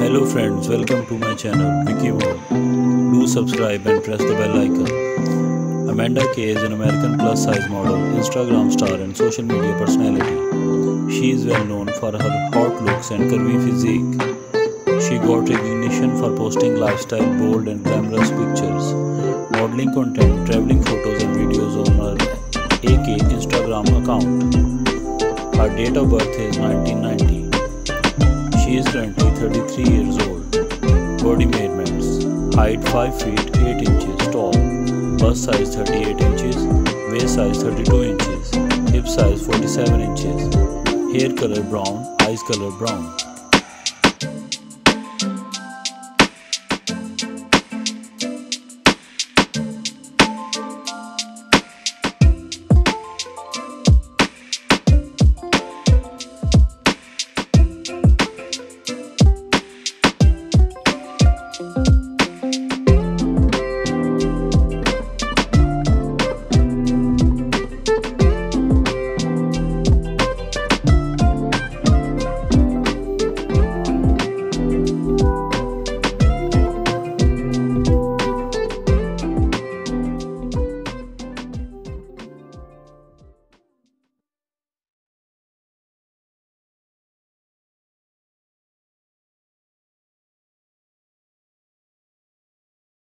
Hello friends, welcome to my channel Wiki More. Do subscribe and press the bell icon. Amanda Kay is an American plus size model, Instagram star and social media personality. She is well known for her hot looks and curvy physique. She got recognition for posting lifestyle, bold and glamorous pictures, modeling content, traveling photos and videos on her AK Instagram account. Her date of birth is 1990. She is currently 33 years old. Body measurements height 5 feet 8 inches tall, bust size 38 inches, waist size 32 inches, hip size 47 inches, hair color brown, eyes color brown.